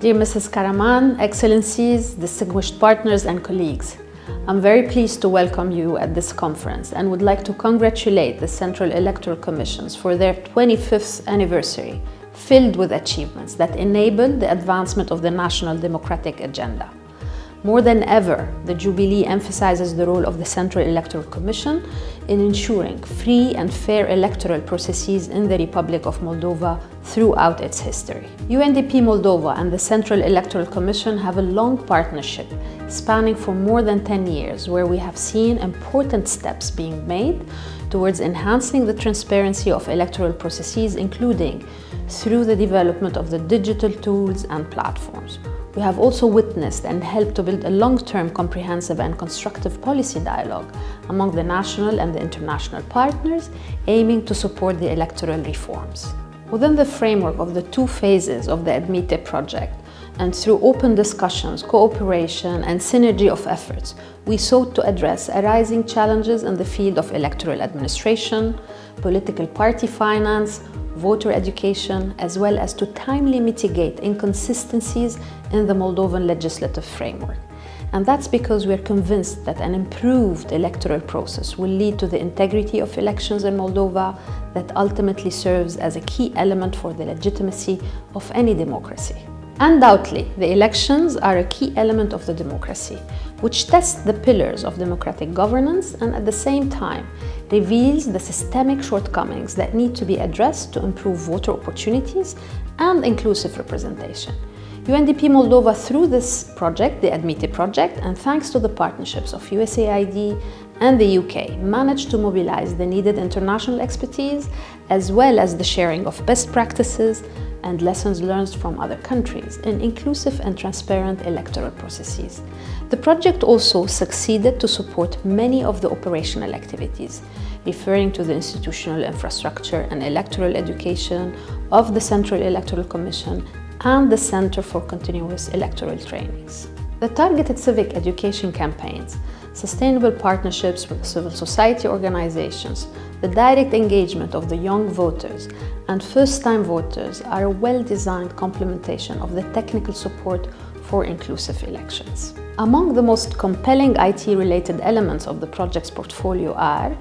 Dear Mrs. Caraman, Excellencies, distinguished partners and colleagues, I'm very pleased to welcome you at this conference and would like to congratulate the Central Electoral Commissions for their 25th anniversary, filled with achievements that enabled the advancement of the national democratic agenda. More than ever, the Jubilee emphasizes the role of the Central Electoral Commission in ensuring free and fair electoral processes in the Republic of Moldova throughout its history. UNDP Moldova and the Central Electoral Commission have a long partnership spanning for more than 10 years where we have seen important steps being made towards enhancing the transparency of electoral processes including through the development of the digital tools and platforms. We have also witnessed and helped to build a long-term comprehensive and constructive policy dialogue among the national and the international partners aiming to support the electoral reforms. Within the framework of the two phases of the ADMITE project, and through open discussions, cooperation, and synergy of efforts, we sought to address arising challenges in the field of electoral administration, political party finance, voter education, as well as to timely mitigate inconsistencies in the Moldovan legislative framework. And that's because we're convinced that an improved electoral process will lead to the integrity of elections in Moldova that ultimately serves as a key element for the legitimacy of any democracy. Undoubtedly, the elections are a key element of the democracy, which tests the pillars of democratic governance and at the same time reveals the systemic shortcomings that need to be addressed to improve voter opportunities and inclusive representation. UNDP Moldova, through this project, the ADMITE project, and thanks to the partnerships of USAID and the UK, managed to mobilize the needed international expertise as well as the sharing of best practices and lessons learned from other countries in inclusive and transparent electoral processes. The project also succeeded to support many of the operational activities, referring to the institutional infrastructure and electoral education of the Central Electoral Commission and the Center for Continuous Electoral Trainings. The targeted civic education campaigns, sustainable partnerships with civil society organizations, the direct engagement of the young voters and first-time voters are a well-designed complementation of the technical support for inclusive elections. Among the most compelling IT-related elements of the project's portfolio are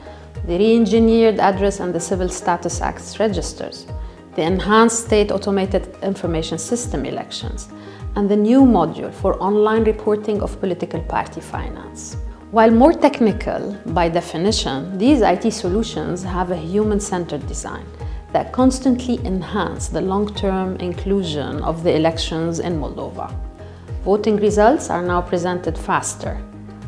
the re-engineered address and the Civil Status Acts registers, the enhanced state automated information system elections, and the new module for online reporting of political party finance. While more technical by definition, these IT solutions have a human-centered design that constantly enhance the long-term inclusion of the elections in Moldova. Voting results are now presented faster.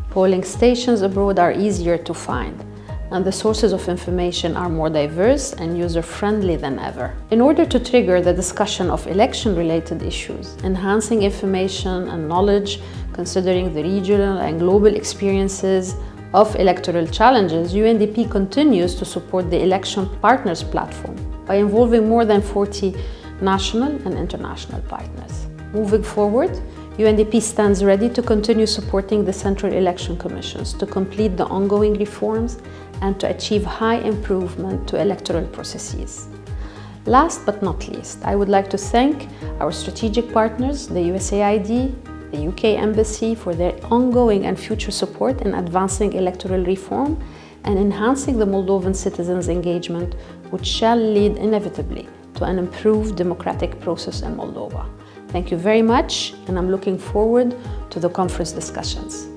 Polling stations abroad are easier to find and the sources of information are more diverse and user-friendly than ever. In order to trigger the discussion of election-related issues, enhancing information and knowledge, considering the regional and global experiences of electoral challenges, UNDP continues to support the Election Partners Platform by involving more than 40 national and international partners. Moving forward, UNDP stands ready to continue supporting the Central Election Commissions to complete the ongoing reforms and to achieve high improvement to electoral processes. Last but not least, I would like to thank our strategic partners, the USAID, the UK Embassy for their ongoing and future support in advancing electoral reform and enhancing the Moldovan citizens' engagement, which shall lead inevitably to an improved democratic process in Moldova. Thank you very much, and I'm looking forward to the conference discussions.